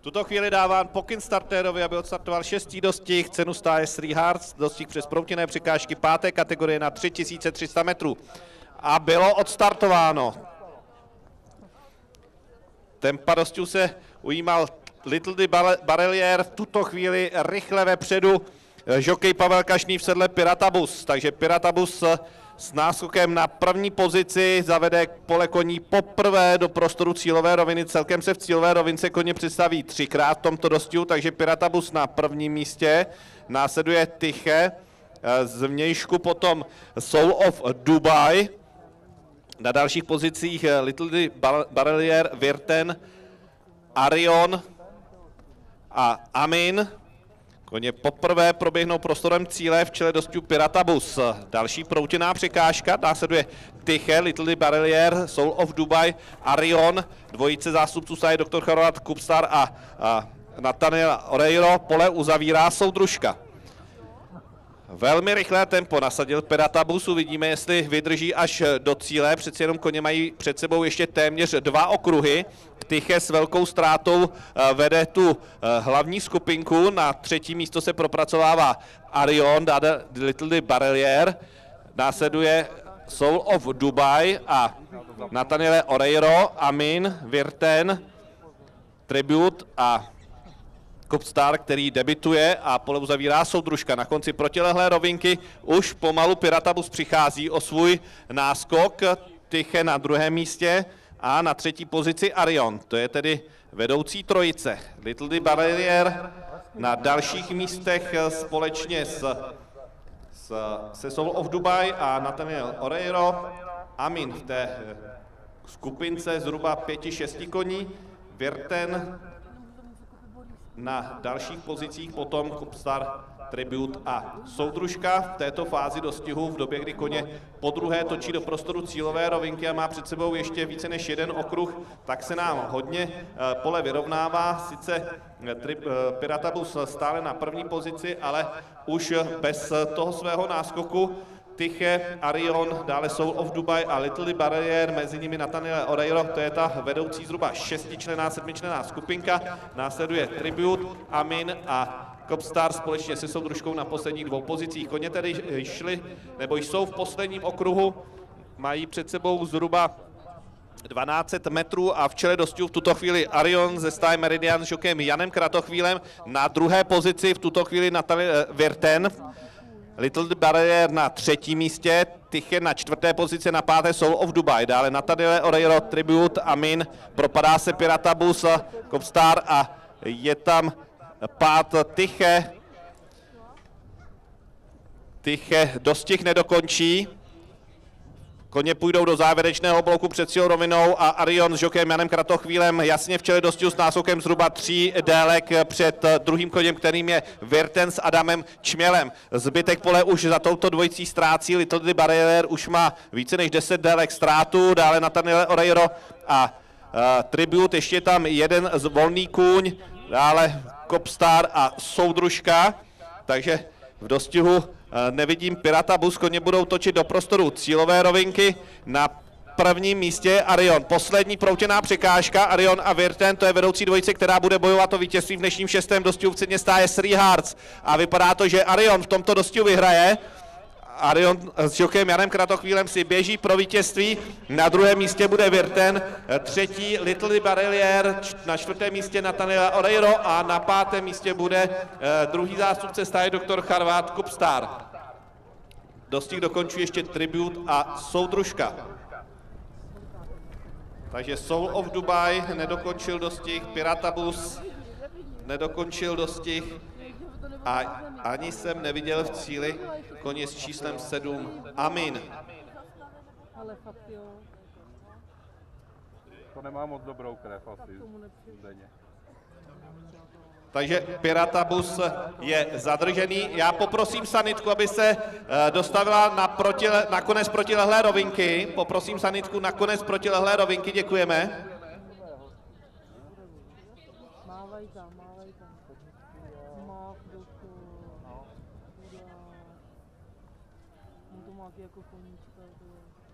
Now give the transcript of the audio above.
V tuto chvíli dávám pokyn startérovi, aby odstartoval šestý dostih, cenu stáje 3 Hearts, dostih přes proutěné překážky páté kategorie na 3300 metrů. A bylo odstartováno. Tempa dostihů se ujímal Little Di Barelier, v tuto chvíli rychle vepředu eh, žokej Pavel Kašný v sedle Piratabus, takže Piratabus eh, s náskokem na první pozici zavede pole koní poprvé do prostoru cílové roviny. Celkem se v cílové rovince koně představí třikrát v tomto dostihu, takže Piratabus na prvním místě. Následuje Tyche, eh, z vnějšku potom Soul of Dubai. Na dalších pozicích Little Barelier, Virten, Arion a Amin. Koně poprvé proběhnou prostorem cíle v čele dostu Piratabus. Další proutěná překážka, následuje Tyche, Little Barrier, Soul of Dubai, Arion, dvojice zástupců stáje Dr. Chorvat, Kupstar a, a Nathaniel Oreiro. Pole uzavírá soudružka. Velmi rychlé tempo nasadil Piratabus, uvidíme, jestli vydrží až do cíle, přeci jenom koně mají před sebou ještě téměř dva okruhy. Tyche s velkou ztrátou eh, vede tu eh, hlavní skupinku, na třetí místo se propracovává Arion, Dada Little Barrier, následuje Soul of Dubai a Nathaniel Oreiro, Amin, Virten, Tribute a Kopstar, který debituje a pole uzavírá soudružka. Na konci protilehlé rovinky už pomalu Piratabus přichází o svůj náskok. Tyche na druhém místě a na třetí pozici Arion. To je tedy vedoucí trojice. Little Di Barrier na dalších místech společně s, s, se Soul of Dubai a Nathaniel Oreiro. Amin v té skupince zhruba pěti, šesti koní. Virten na dalších pozicích potom Kupstar, Tribute a Soudružka v této fázi dostihu v době, kdy koně po druhé točí do prostoru cílové rovinky a má před sebou ještě více než jeden okruh, tak se nám hodně eh, pole vyrovnává. Sice eh, eh, Piratabus stále na první pozici, ale už bez toho svého náskoku Tyche, Arion, dále Soul of Dubai a Little Barrier, mezi nimi Nathaniel Oreiro, to je ta vedoucí zhruba šestičlená, sedmičlená skupinka. Následuje Tribute, Amin a Copstar společně se soudružkou na posledních dvou pozicích. Koně tedy šli, nebo jsou v posledním okruhu, mají před sebou zhruba 12 metrů a v čele dostů v tuto chvíli Arion ze stáje Meridian s žokem Janem Kratochvílem. Na druhé pozici v tuto chvíli Natalie Virten Little Barrier na třetím místě, Tyche na čtvrté pozici, na páté Soul of Dubai. Dále Natadile Oreiro, Tribute, Amin, propadá se Piratabus, Copstar a je tam pát Tyche. Tyche dostih nedokončí. Koně půjdou do závěrečného bloku před cílou rovinou a Arion s Jokem Janem Kratochvílem jasně v čele dosti s násokem zhruba tří délek před druhým koněm, kterým je Virten s Adamem Čmělem. Zbytek pole už za touto dvojicí ztrácí, Little Barrier už má více než 10 délek ztrátu, dále Nathaniel Oreiro a uh, Tribute, ještě tam jeden z volný kůň, dále Copstar a Soudružka, takže v dostihu Eh, nevidím Pirata Bus, koně budou točit do prostoru cílové rovinky. Na prvním místě Arion. Poslední proutěná překážka, Arion a Virten, to je vedoucí dvojice, která bude bojovat o vítězství v dnešním šestém dostihu v ceně stáje Sri Hearts. A vypadá to, že Arion v tomto dostihu vyhraje. Arion s Jokem Janem Kratochvílem si běží pro vítězství. Na druhém místě bude Virten, třetí Little Barrelier, na čtvrtém místě Nathaniel Oreiro a na pátém místě bude eh, druhý zástupce stáje doktor Charvát Kupstar. Dostih dokončuje ještě Tribute a Soudružka. Takže Soul of Dubai nedokončil dostih, Piratabus nedokončil dostih, a ani jsem neviděl v cíli koně s číslem 7 Amin. Ale fakt jo. To nemá moc dobrou krev asi denně. Takže Piratabus je zadržený. Já poprosím sanitku, aby se eh, dostavila na, protile, na konec protilehlé rovinky. Poprosím sanitku na konec protilehlé rovinky, děkujeme. Mávaj tam, mávaj tam. Máv do toho. No. Chudák. On to má jako koníčka, to je.